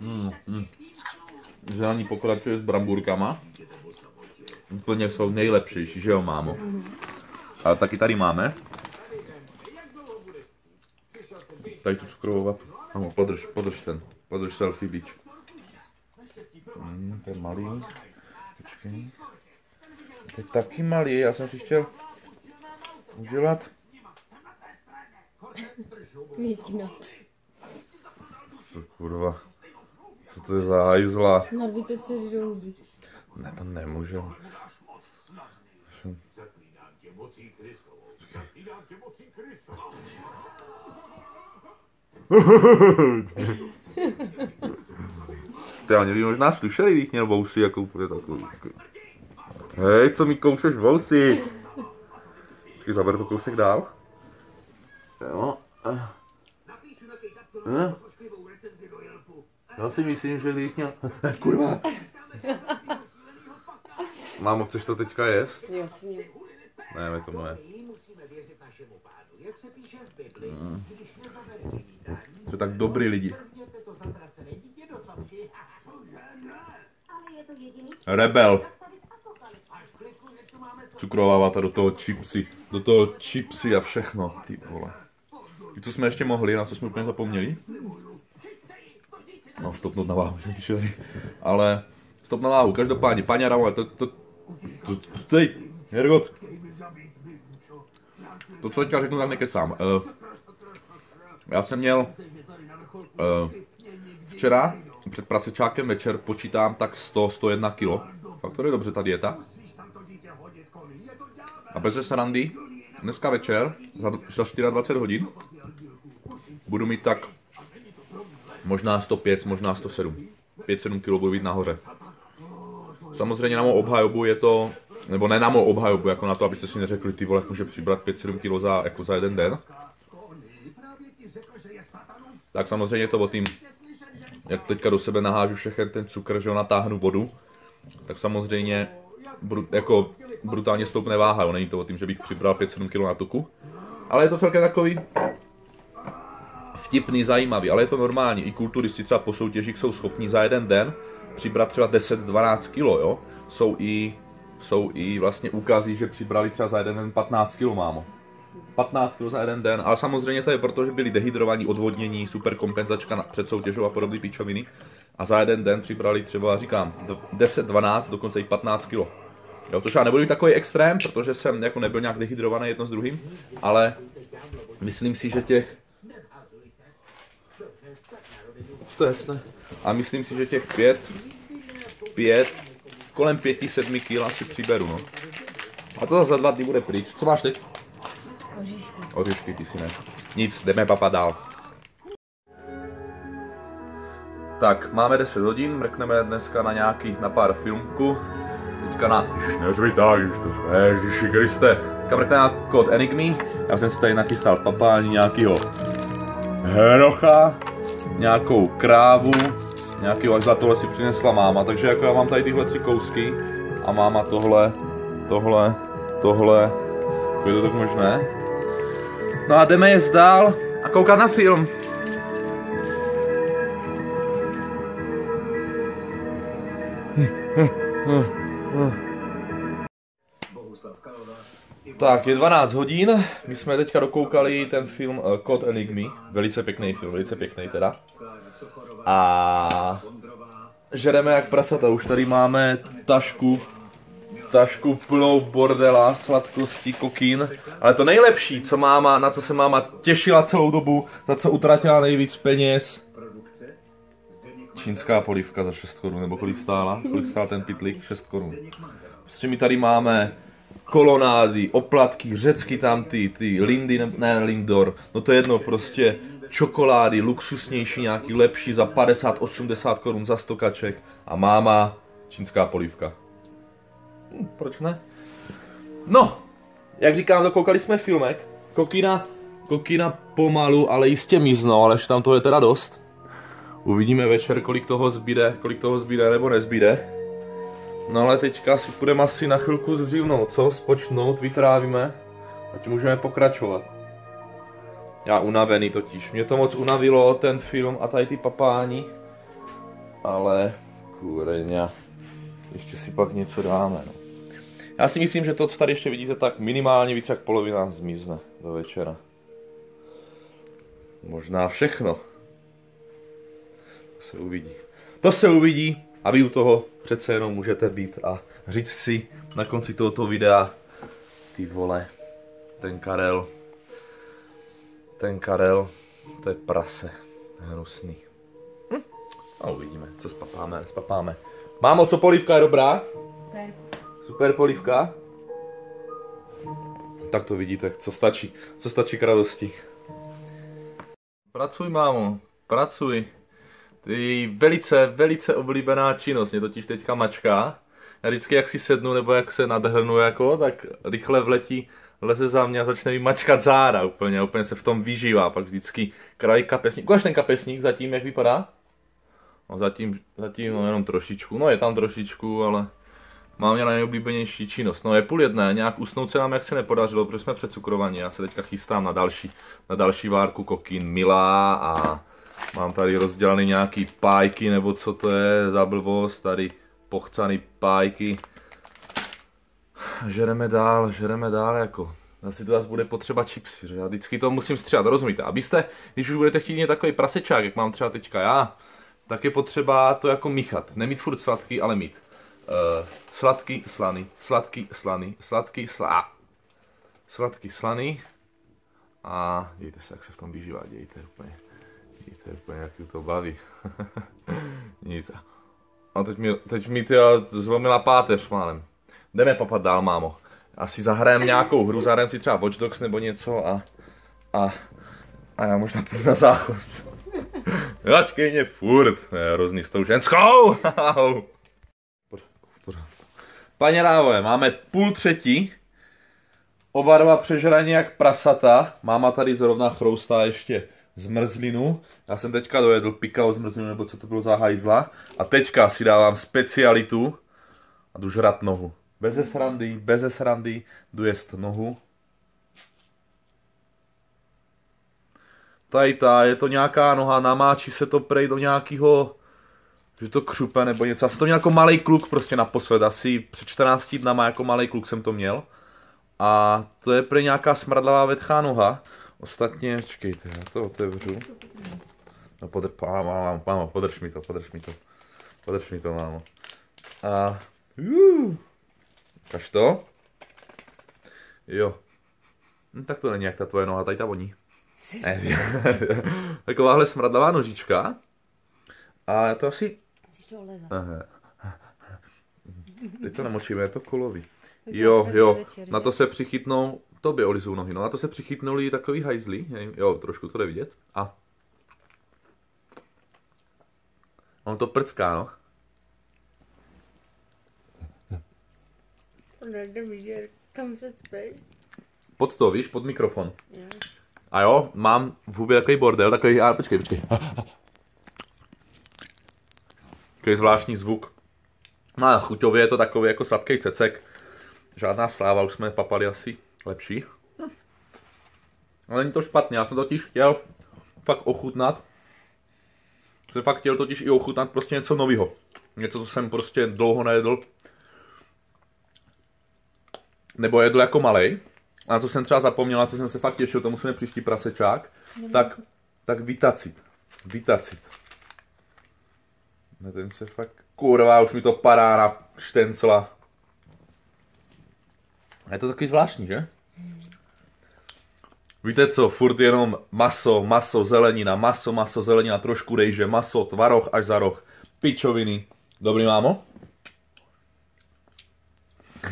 Mm, mm. Zelení pokračuje s bramburkama. Úplně jsou nejlepší, že jo, mámo? Ale taky tady máme. Tady tu cukrovou vatu. Ano, podrž, podrž ten. Podrž selfie beach. Mm, to je malý. Počkej. To je taky malý, já jsem si chtěl udělat. Květinat. Co kurva. Co to je za hajzla? Narvíte celý do huby. Ne, to nemůžu. Ty já nevím, možná slyšeli, když měl vousy, jako úplně takový. Hej, co mi koušeš vousy? Počkej, zaber to kousek dál. Jo. Eh. Já si myslím, že když měl... Kurva. Mámo, chceš to teďka jíst? Jasně. Ne, mi to moje. Mm. Jste tak dobrý lidi. Rebel. Cukrová vata do toho chipsy. Do toho chipsy a všechno. Ty vole. I co jsme ještě mohli, na co jsme úplně zapomněli? No, stopnout na váhu, že píšeli. Ale stop na váhu, každopádně, Ramole, to, to, to, to, tej, Hergot. To, co teďka řeknu, tak nekecám. Uh, já jsem měl uh, včera před prasečákem večer počítám tak 100, 101 kilo. Fakt to je dobře ta dieta. A bez srandy, dneska večer, za, za 24 hodin, budu mít tak možná 105, možná 107. 5-7 kg budu mít nahoře. Samozřejmě na mou obhajobu je to, nebo ne na mou obhajobu, jako na to, abyste si neřekli, ty vole, může přibrat 5-7 kg za, jako za jeden den. Tak samozřejmě je to o tím, jak teďka do sebe nahážu všechen ten cukr, že ho natáhnu vodu, tak samozřejmě bru, jako brutálně stoupne váha, jo. není to o tím, že bych přibral 5-7 kg na tuku. Ale je to celkem takový vtipný, zajímavý, ale je to normální. I kulturisti třeba po soutěžích jsou schopni za jeden den přibrat třeba 10-12 kg, jo. Jsou i, jsou i vlastně úkazy, že přibrali třeba za jeden den 15 kg, mámo. 15 kg za jeden den, ale samozřejmě to je proto, že byli dehydrovaní, odvodnění, super kompenzačka na, před soutěžou a podobné píčoviny. A za jeden den přibrali třeba, říkám, 10, 12, dokonce i 15 kg. Jo, to já nebudu takový extrém, protože jsem jako nebyl nějak dehydrovaný jedno s druhým, ale myslím si, že těch... Co to je, co to je? A myslím si, že těch pět, pět, kolem pěti, sedmi kg asi přiberu, no. A to za dva dny bude pryč. Co máš teď? Oříšky. Oříšky, ty si ne. Nic, jdeme papa dál. Tak, máme 10 hodin, mrkneme dneska na nějaký, na pár filmku. Teďka na, Ježiš, neřvi tak, ježiš, to řve, Ježiši Kriste. Teďka mrkneme na kód Enigmy. Já jsem si tady nachystal papání nějakýho hrocha, nějakou krávu, nějaký až za tohle si přinesla máma, takže jako já mám tady tyhle tři kousky a máma tohle, tohle, tohle, je to tak možné? No a jdeme jet dál a koukat na film. Tak, je 12 hodin, my jsme teďka dokoukali ten film uh, Code Enigmy, velice pěkný film, velice pěkný teda. A žereme jak prasata, už tady máme tašku, tašku plnou bordela, sladkostí, kokín. Ale to nejlepší, co máma, na co se máma těšila celou dobu, za co utratila nejvíc peněz, čínská polivka za 6 korun, nebo kolik stála? Kolik stál ten pitlík? 6 korun. Prostě my tady máme kolonády, oplatky, řecky tam ty, ty Lindy, ne, Lindor, no to je jedno, prostě čokolády, luxusnější, nějaký lepší za 50-80 korun za stokaček a máma čínská polivka. Hm, proč ne? No, jak říkám, dokoukali jsme filmek, kokina, kokina pomalu, ale jistě mizno, ale tam toho je teda dost. Uvidíme večer, kolik toho zbyde, kolik toho zbyde nebo nezbyde. No ale teďka si půjdeme asi na chvilku zřívnout, co? Spočnout, vytrávíme a tím můžeme pokračovat. Já unavený totiž. Mě to moc unavilo, ten film a tady ty papáni. ale kureňa, ještě si pak něco dáme. No. Já si myslím, že to, co tady ještě vidíte, tak minimálně více jak polovina zmizne do večera. Možná všechno. To se uvidí. To se uvidí a vy u toho přece jenom můžete být a říct si na konci tohoto videa, ty vole, ten Karel, ten Karel, to je prase, hnusný. Hm. A uvidíme, co spapáme, spapáme. Mámo, co polívka je dobrá? Super. Super polívka? Tak to vidíte, co stačí, co stačí k radosti. Pracuj, mámo, pracuj. Její velice, velice oblíbená činnost, mě totiž teďka mačká. Já vždycky, jak si sednu nebo jak se nadhrnu jako, tak rychle vletí, leze za mě a začne mi mačkat záda úplně, úplně se v tom vyžívá, pak vždycky kraj kapesník. Ukaž ten kapesník zatím, jak vypadá? No zatím, zatím no jenom trošičku, no je tam trošičku, ale mám mě na nejoblíbenější činnost. No je půl jedné, nějak usnout se nám jak se nepodařilo, protože jsme předcukrovaní. Já se teďka chystám na další, na další várku kokin Milá a mám tady rozdělaný nějaký pájky, nebo co to je za blbost, tady pochcaný pájky. Žereme dál, žereme dál jako. Asi to zase bude potřeba čipsy, že já vždycky to musím stříhat, rozumíte? Abyste, když už budete chtít takový prasečák, jak mám třeba teďka já, tak je potřeba to jako míchat. Nemít furt sladký, ale mít. Uh, sladký, slaný, sladký, slaný, sladký, slá. Sladký, slaný. A dějte se, jak se v tom vyžívá, dějte úplně. Dějte úplně, jak to baví. Nic. A teď mi, teď mi tyja zlomila páteř málem. Jdeme papat dál, mámo. Asi zahrajem nějakou hru, zahrajem si třeba Watch Dogs nebo něco a, a, a já možná půjdu na záchod. Ačkej mě furt, hrozný s tou ženskou. Paně Rávové, máme půl třetí. Oba dva přežraní jak prasata. Máma tady zrovna chroustá ještě zmrzlinu. Já jsem teďka dojedl pikao zmrzlinu, nebo co to bylo za hajzla. A teďka si dávám specialitu a jdu žrat nohu. Beze srandy, beze srandy, jdu jest nohu. Tady ta, je to nějaká noha, namáčí se to prej do nějakého, že to křupe nebo něco. Asi to měl jako malý kluk prostě naposled, asi před 14 dnama jako malý kluk jsem to měl. A to je prej nějaká smradlavá vetchá noha. Ostatně, čekejte, já to otevřu. No podr, mámo, mámo, podrž mi to, podrž mi to. Podrž mi to, mámo. A, uh, Kaž to. Jo. Hm, tak to není jak ta tvoje noha, tady ta voní. Ne, Takováhle smradlavá nožička. A to asi... To. Teď to nemočíme, je to kolový. Jo, jo, na to se přichytnou, tobě olizou nohy, no na to se přichytnuli takový hajzlí, nevím, jo, trošku to jde vidět. A ono to prcká, no. Kam se. Pod to, víš, pod mikrofon. A jo, mám v hubě takový bordel, takový, a počkej, počkej. Takový zvláštní zvuk. No a chuťově je to takový jako sladký cecek. Žádná sláva, už jsme papali asi lepší. Hm. Ale není to špatně, já jsem totiž chtěl fakt ochutnat. Jsem fakt chtěl totiž i ochutnat prostě něco nového. Něco, co jsem prostě dlouho nejedl. Nebo jedl jako malej. A na to jsem třeba zapomněl, na co jsem se fakt těšil, to musíme příští prasečák. Tak, tak vitacit. Vitacit. Na ten se fakt... Kurva, už mi to padá na štencla. A Je to takový zvláštní, že? Víte co, furt jenom maso, maso, zelenina, maso, maso, zelenina, trošku rejže, maso, tvaroh až za roh, pičoviny. Dobrý, mámo?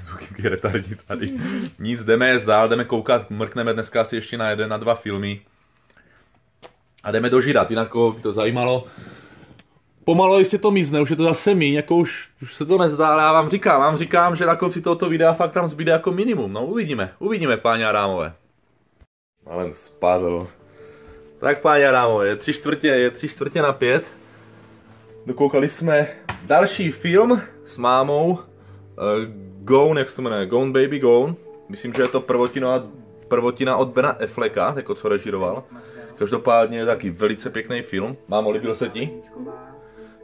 Zvuky retardní tady. Nic, jdeme jet dál, jdeme koukat, mrkneme dneska asi ještě na jeden, na dva filmy. A jdeme dožírat, jinak koho by to zajímalo. Pomalu se to mizne, už je to zase míň, jako už, už se to nezdá, ale já vám říkám, vám říkám, že na konci tohoto videa fakt tam zbyde jako minimum, no uvidíme, uvidíme, páni a dámové. Ale spadl. Tak páni a dámové, je tři čtvrtě, je tři čtvrtě na pět. Dokoukali jsme další film s mámou, uh, Gone, jak se to jmenuje, Gone Baby Gone. Myslím, že je to prvotina, prvotina od Bena Afflecka, jako co režíroval. Každopádně je taky velice pěkný film. Mámo, líbil se ti?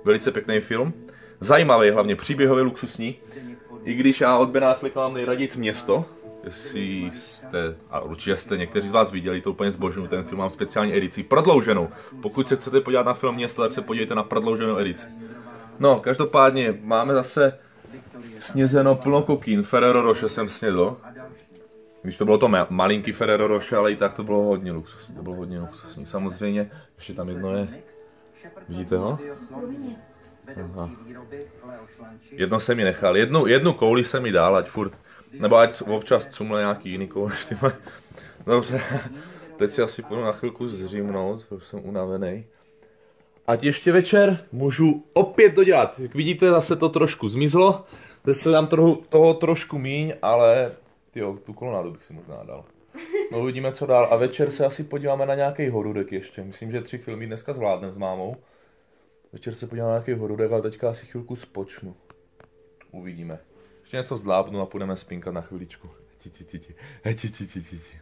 Velice pěkný film. Zajímavý, hlavně příběhově luxusní. I když já od Ben Afflecka mám nejraději město, jestli jste, a určitě jste někteří z vás viděli, to úplně zbožňuju, ten film mám speciální edici, prodlouženou. Pokud se chcete podívat na film město, tak se podívejte na prodlouženou edici. No, každopádně máme zase snězeno plno kokín. Ferrero Rocher jsem snědl. Když to bylo to ma- malinký Ferrero Rocher, ale i tak to bylo hodně luxusní. To bylo hodně luxusní. Samozřejmě, ještě tam jedno je. Vidíte ho? Aha. Jedno jsem mi nechal. Jednu, jednu kouli jsem mi dal, ať furt. Nebo ať občas cumle nějaký jiný kouli. ty moje. Dobře. Teď si asi půjdu na chvilku zřímnout, protože jsem unavený. Ať ještě večer můžu opět dodělat. Jak vidíte, zase to trošku zmizlo. Teď se dám trochu, toho trošku míň, ale tyjo, tu kolonádu bych si možná dal. No uvidíme, co dál. A večer se asi podíváme na nějaký horudek ještě. Myslím, že tři filmy dneska zvládneme s mámou. Večer se podíváme na nějaký horudek, ale teďka asi chvilku spočnu. Uvidíme. Ještě něco zlábnu a půjdeme spinkat na chviličku. Ti, ti, ti, ti. Ti, ti, ti, ti, ti.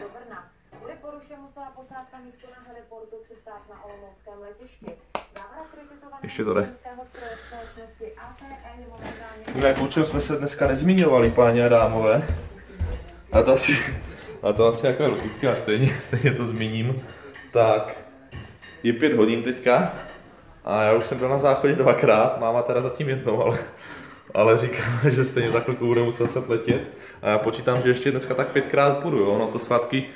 Do Brna. Kvůli poruše musela posádka místo na heliportu přistát na olomouckém letišti. Závada kritizované Ještě to jde. momentálně Jinak o čem jsme se dneska nezmiňovali, páni a dámové. A to asi, a to asi jako logické, a stejně, stejně to zmíním. Tak, je pět hodin teďka a já už jsem byl na záchodě dvakrát, máma teda zatím jednou, ale, ale říkám, že stejně za chvilku bude muset se letět. A já počítám, že ještě dneska tak pětkrát půjdu, jo, no to sladký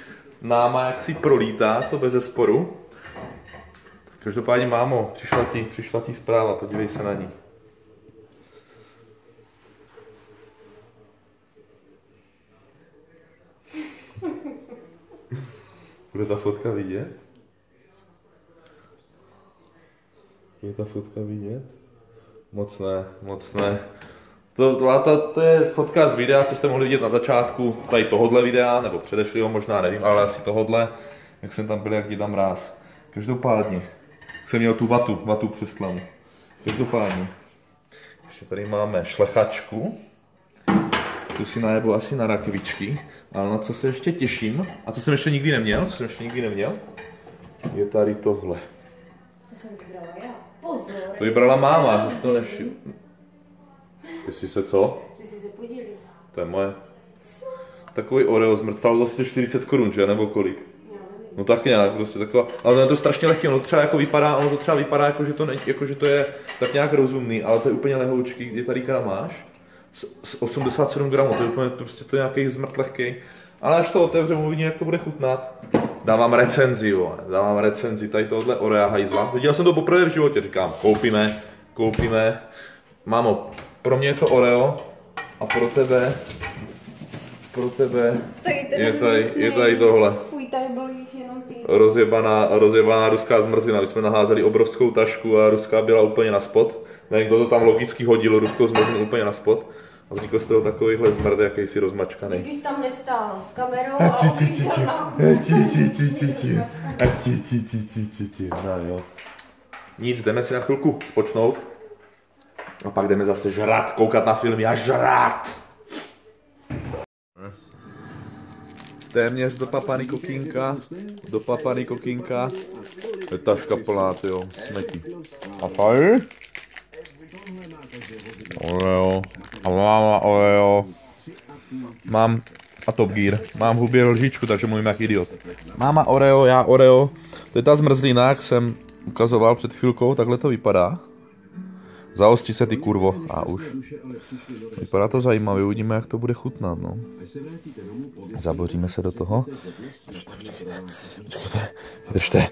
náma jak si prolítá, to bez zesporu. Každopádně, mámo, přišla ti, přišla ti zpráva, podívej se na ní. Bude ta fotka vidět? Bude ta fotka vidět? Moc ne, moc ne. To, to, to, to je fotka z videa, co jste mohli vidět na začátku tady tohodle videa, nebo předešlého možná, nevím, ale asi tohodle, jak jsem tam byl, jak děda mráz. Každopádně, jsem měl tu vatu, vatu přes slamu. Každopádně, ještě tady máme šlechačku, tu si najebu asi na rakvičky, ale na co se ještě těším, a co jsem ještě nikdy neměl, co jsem ještě nikdy neměl, je tady tohle. To jsem vybrala já. Pozor. To vybrala máma, že si to nevšiml. Jestli se co? Ty jsi se podělil. To je moje. Takový Oreo zmrt, stalo to asi 40 korun, že? Nebo kolik? No tak nějak, prostě taková, ale to je to strašně lehké, ono to třeba jako vypadá, ono to třeba vypadá jako, že to, ne, jako, že to je tak nějak rozumný, ale to je úplně lehoučký, kdy tady máš, s, s 87 gramů, to je úplně, to prostě to je nějaký zmrt lehký. Ale až to otevřu, uvidím, jak to bude chutnat. Dávám recenzi, jo, dávám recenzi tady tohle Orea hajzla. Viděl jsem to poprvé v životě, říkám, koupíme, koupíme. Mámo, pro mě je to Oreo a pro tebe, pro tebe Tady je tady, je tady tohle Fuj, tady jenom ty. rozjebaná, rozjebaná ruská zmrzlina. My jsme naházeli obrovskou tašku a ruská byla úplně na spod. Nevím, kdo to tam logicky hodil, ruskou zmrzlinu úplně na spod. A vznikl z toho takovýhle zmrd, jakýsi rozmačkaný. Kdybys tam nestál s kamerou a uklízel nám. No jo. Nic, jdeme si na chvilku spočnout. A pak jdeme zase žrat, koukat na filmy a žrat. Téměř do papany kokínka, do papany kokínka. Je taška plná, jo, smetí. A tady? Oreo. A máma Oreo. Mám a Top Gear. Mám v hubě lžičku, takže mluvím jak idiot. Máma Oreo, já Oreo. To je ta zmrzlina, jak jsem ukazoval před chvilkou, takhle to vypadá. Zaostří se ty kurvo. A už. Vypadá to zajímavě, uvidíme, jak to bude chutnat, no. Zaboříme se do toho. Počkejte, počkejte.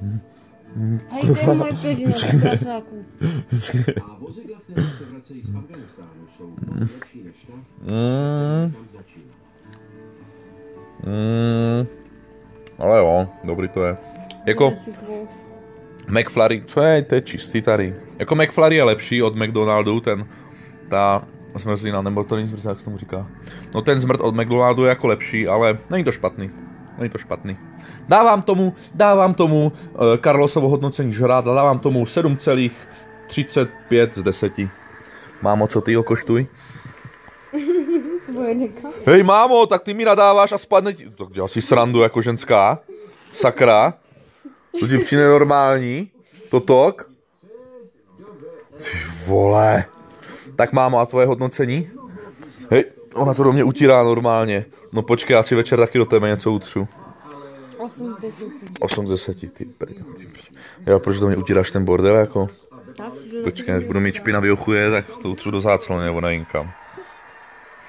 Hej, to je moje peřina z prasáku. A vozidla, které se vracejí z Afganistánu, jsou lepší než ta, Mm, tam začíná. mm, ale jo, dobrý to je. Jako McFlurry, co je, to je čistý tady. Jako McFlurry je lepší od McDonaldu, ten, ta zmrzlina, nebo to není zmrzlina, jak se tomu říká. No ten zmrt od McDonaldu je jako lepší, ale není to špatný. Není to špatný. Dávám tomu, dávám tomu uh, Carlosovo hodnocení žrádla, dávám tomu 7,35 z 10. Mámo, co ty ho koštuj? nebo je někam? Hej mámo, tak ty mi nadáváš a spadne ti... Tak dělá si srandu jako ženská. Sakra. To ti přijde normální. Totok. Ty vole. Tak mámo, a tvoje hodnocení? Hej, ona to do mě utírá normálně. No počkej, já si večer taky do tebe něco utřu. 8 z 10. 8 z 10, ty prďo. Jo, proč do mě utíráš ten bordel jako? Tak, Počkej, až budu mít špinavý chuje, tak to utřu do záclony nebo nevím kam.